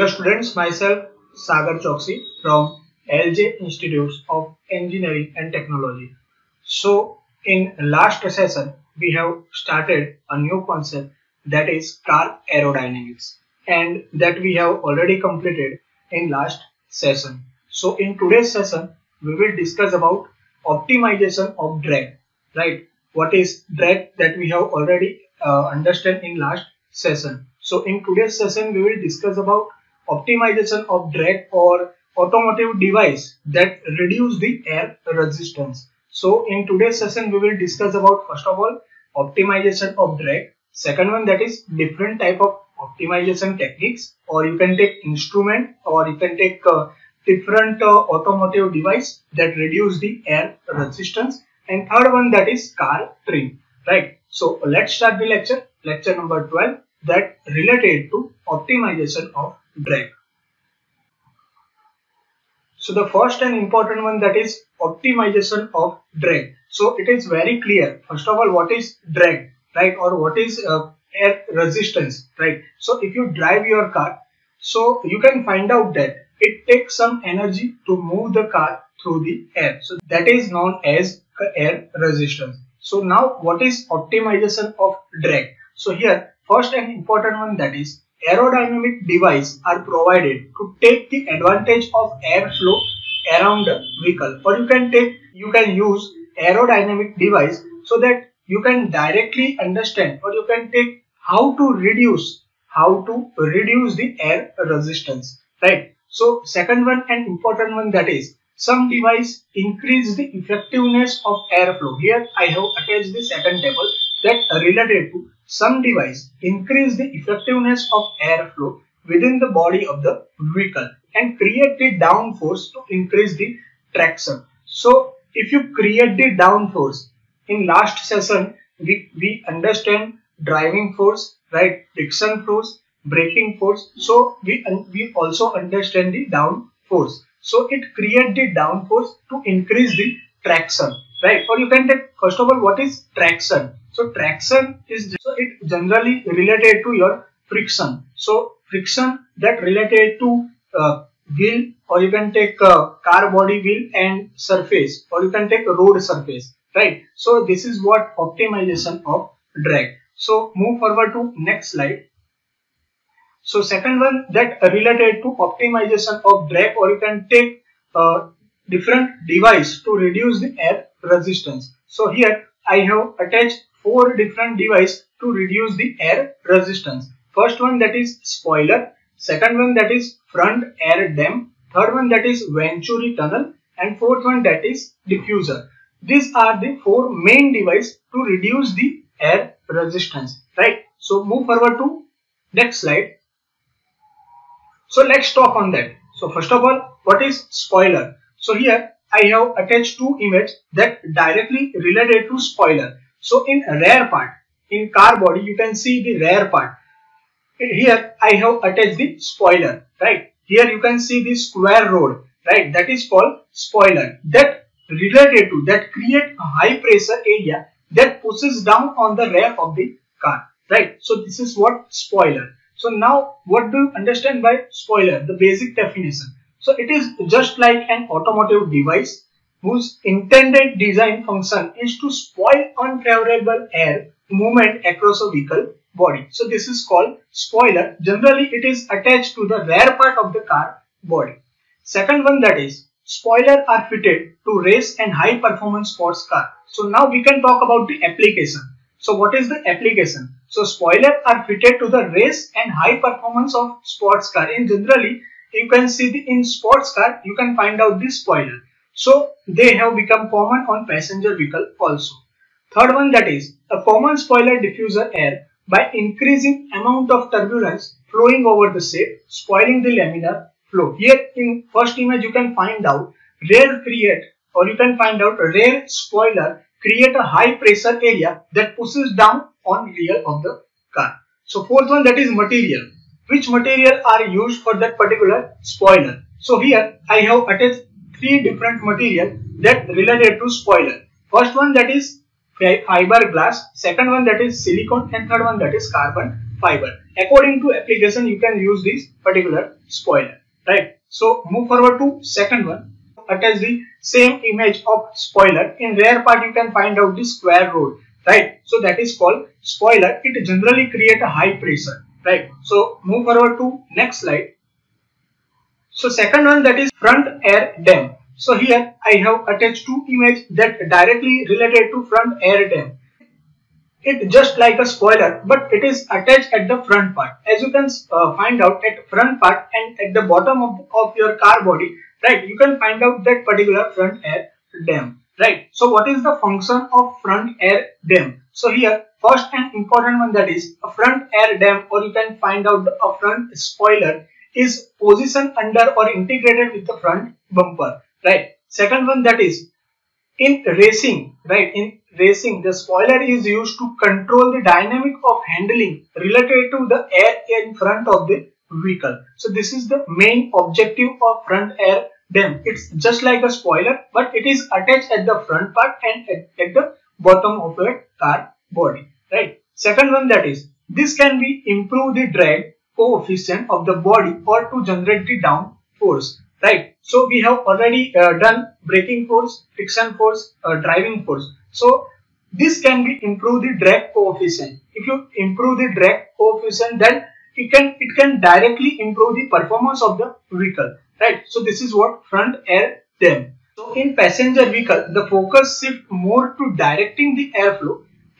Hello students, myself Sagar Choksi from LJ Institutes of Engineering and Technology. So in last session we have started a new concept that is car aerodynamics and that we have already completed in last session. So in today's session we will discuss about optimization of drag right what is drag that we have already uh, in last session so in today's session we will discuss about optimization of drag or automotive device that reduce the air resistance. So in today's session we will discuss about first of all optimization of drag. Second one that is different type of optimization techniques or you can take instrument or you can take uh, different uh, automotive device that reduce the air resistance. And third one that is car trim right? So let's start the lecture. Lecture number 12 that related to optimization of drag so the first and important one that is optimization of drag so it is very clear first of all what is drag right or what is uh, air resistance right so if you drive your car so you can find out that it takes some energy to move the car through the air. So that is known as air resistance. So now what is optimization of drag? So here first and important one that is aerodynamic device are provided to take the advantage of airflow around the vehicle. Or you can take you can use aerodynamic device so that you can directly understand or you can take how to reduce how to reduce the air resistance right? So second one and important one that is some device increase the effectiveness of airflow. Here I have attached the second table that are related to some device increase the effectiveness of airflow within the body of the vehicle and create the downforce to increase the traction. So if you create the downforce in last session we, we understand driving force right friction force braking force. So we, we also understand the down force. So it create the down force to increase the traction, right? Or you can take first of all what is traction. So traction is so it generally related to your friction. So friction that related to uh, wheel or you can take uh, car body wheel and surface or you can take road surface, right? So this is what optimization of drag. So move forward to next slide. So second one that related to optimization of drag or you can take a different device to reduce the air resistance. So here I have attached four different device to reduce the air resistance. First one that is spoiler, second one that is front air dam, third one that is venturi tunnel and fourth one that is diffuser. These are the four main device to reduce the air resistance, right? So move forward to next slide. So let's talk on that. So first of all, what is spoiler? So here I have attached two images that directly related to spoiler. So in rear part, in car body, you can see the rear part. Here I have attached the spoiler, right? Here you can see the square rod, right? That is called spoiler. That related to, that create a high pressure area that pushes down on the rear of the car, right? So this is what spoiler. So now what do you understand by spoiler? The basic definition. So it is just like an automotive device whose intended design function is to spoil unfavorable air movement across a vehicle body. So this is called spoiler. Generally it is attached to the rear part of the car body. Second one that is spoiler are fitted to race and high performance sports car. So now we can talk about the application. So what is the application? So spoiler are fitted to the race and high performance of sports car. In generally, you can see the, in sports car, you can find out the spoiler. So they have become common on passenger vehicle also. Third one that is a common spoiler diffuser air by increasing amount of turbulence flowing over the shape, spoiling the laminar flow. Here in first image you can find out rear create or you can find out rear spoiler create a high pressure area that pushes down on rear of the car. So fourth one that is material. Which material are used for that particular spoiler? So here I have attached three different material that related to spoiler. First one that is fiber glass, second one that is silicone and third one that is carbon fiber. according to application you can use this particular spoiler right? So move forward to second one. Attach the same image of spoiler? In rear part you can find out the square rod right? So that is called spoiler. It generally create a high pressure right? So move forward to next slide so second one that is front air dam. So here i have attached two images that directly related to front air dam. It just like a spoiler but it is attached at the front part. As you can uh, find out at front part and at the bottom of, of your car body right you can find out that particular front air dam right. So what is the function of front air dam? So here first and important one that is a front air dam or you can find out a front spoiler is positioned under or integrated with the front bumper right second one that is in racing right in racing the spoiler is used to control the dynamic of handling related to the air in front of the vehicle so this is the main objective of front air dam. It's just like a spoiler but it is attached at the front part and at, at the bottom of your car body. Right. Second one that is this can be improve the drag coefficient of the body or to generate the down force. Right. So we have already uh, done braking force, friction force, uh, driving force. So this can be improve the drag coefficient. If you improve the drag coefficient then it can it can directly improve the performance of the vehicle right so this is what front air dam so in passenger vehicle the focus shift more to directing the airflow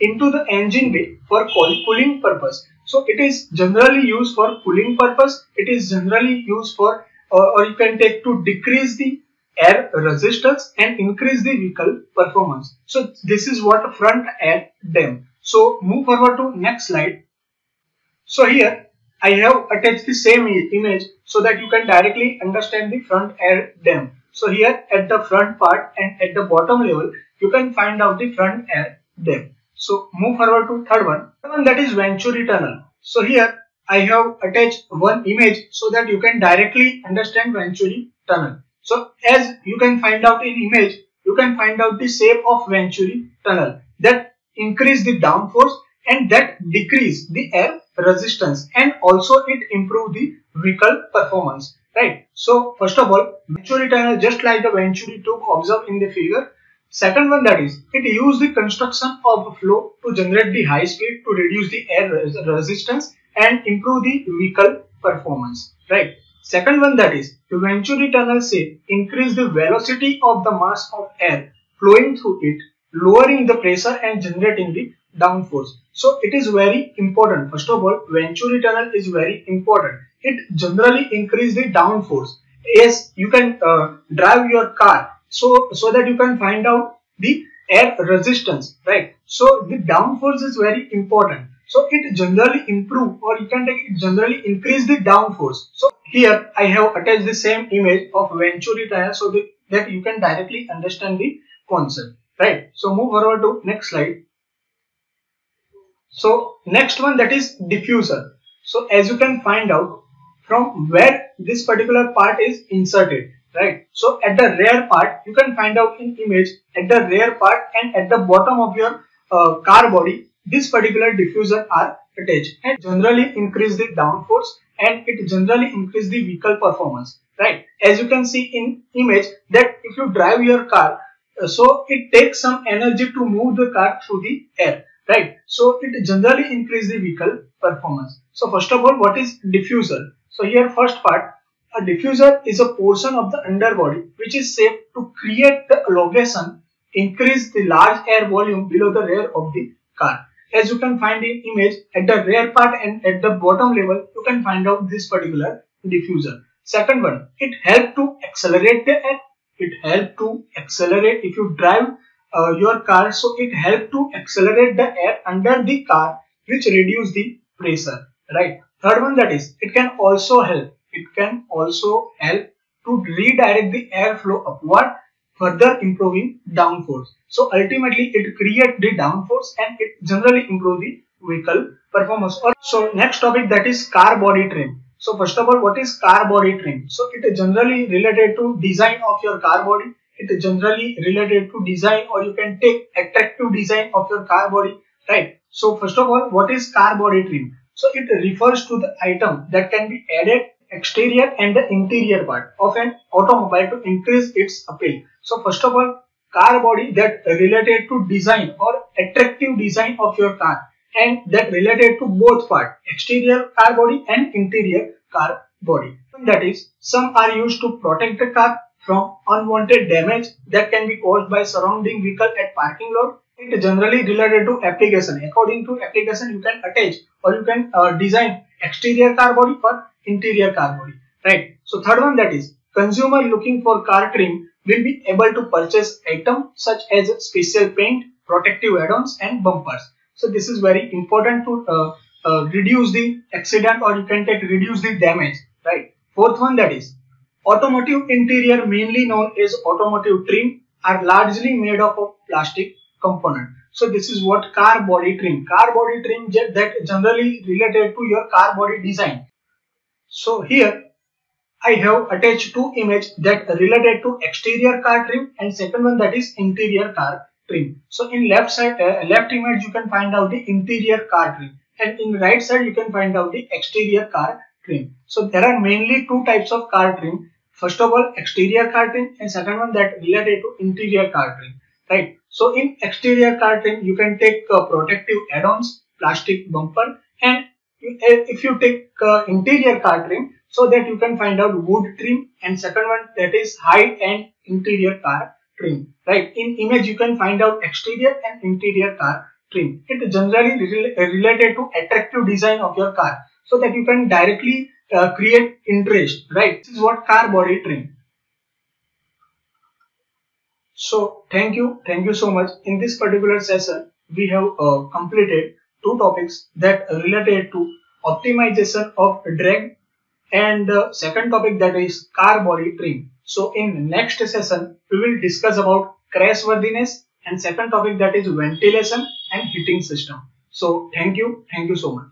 into the engine bay for cooling purpose so it is generally used for cooling purpose it is generally used for uh, or you can take to decrease the air resistance and increase the vehicle performance so this is what front air dam so move forward to next slide so here I have attached the same image so that you can directly understand the front air dam. So here at the front part and at the bottom level, you can find out the front air dam. So move forward to third one. Third one that is Venturi tunnel. So here I have attached one image so that you can directly understand Venturi tunnel. So as you can find out in image, you can find out the shape of Venturi tunnel that increase the downforce and that decrease the air resistance and also it improve the vehicle performance right so first of all venturi tunnel just like the venturi tube observed in the figure second one that is it use the construction of flow to generate the high speed to reduce the air res resistance and improve the vehicle performance right second one that is the venturi tunnel shape increase the velocity of the mass of air flowing through it lowering the pressure and generating the downforce. So it is very important. First of all, Venturi tunnel is very important. It generally increase the downforce. Yes, you can uh, drive your car so so that you can find out the air resistance, right? So the downforce is very important. So it generally improve or you can take it generally increase the downforce. So here I have attached the same image of Venturi tunnel so that, that you can directly understand the concept, right? So move forward to next slide. So next one that is diffuser. So as you can find out from where this particular part is inserted, right? So at the rear part, you can find out in image at the rear part and at the bottom of your uh, car body, this particular diffuser are attached. And generally increase the downforce and it generally increase the vehicle performance, right? As you can see in image that if you drive your car, uh, so it takes some energy to move the car through the air. Right? So it generally increase the vehicle performance. So first of all what is diffuser? So here first part a diffuser is a portion of the underbody which is shaped to create the elongation increase the large air volume below the rear of the car. As you can find in image at the rear part and at the bottom level you can find out this particular diffuser. Second one it help to accelerate the air. It help to accelerate if you drive uh, your car so it help to accelerate the air under the car which reduce the pressure. Right. Third one that is it can also help it can also help to redirect the airflow upward further improving downforce. So ultimately it creates the downforce and it generally improve the vehicle performance. So next topic that is car body trim. So first of all what is car body trim? So it is generally related to design of your car body. It is generally related to design or you can take attractive design of your car body right? So first of all what is car body trim? So it refers to the item that can be added exterior and the interior part of an automobile to increase its appeal. So first of all, car body that related to design or attractive design of your car and that related to both part exterior car body and interior car body. That is, some are used to protect the car from unwanted damage that can be caused by surrounding vehicle at parking lot. It is generally related to application. According to application, you can attach or you can uh, design exterior car body or interior car body. Right. So third one that is consumer looking for car trim will be able to purchase items such as special paint, protective add-ons and bumpers. So this is very important to uh, uh, reduce the accident or you can take reduce the damage. Right. Fourth one that is automotive interior mainly known as automotive trim are largely made up of plastic component. So this is what car body trim. Car body trim that generally related to your car body design. So here I have attached two images that related to exterior car trim and second one that is interior car trim. So in left side, uh, left image you can find out the interior car trim and in right side you can find out the exterior car trim. So there are mainly two types of car trim. First of all exterior car trim and second one that related to interior car trim. Right. So in exterior car trim you can take uh, protective add-ons, plastic bumper and if you take uh, interior car trim so that you can find out wood trim and second one that is high end interior car trim right? In image you can find out exterior and interior car trim. It generally related to attractive design of your car so that you can directly uh, create interest right? This is what car body trim. So thank you thank you so much. In this particular session we have uh, completed two topics that related to optimization of drag and uh, second topic that is car body trim. So in next session we will discuss about crash worthiness and second topic that is ventilation and heating system. So thank you. Thank you so much.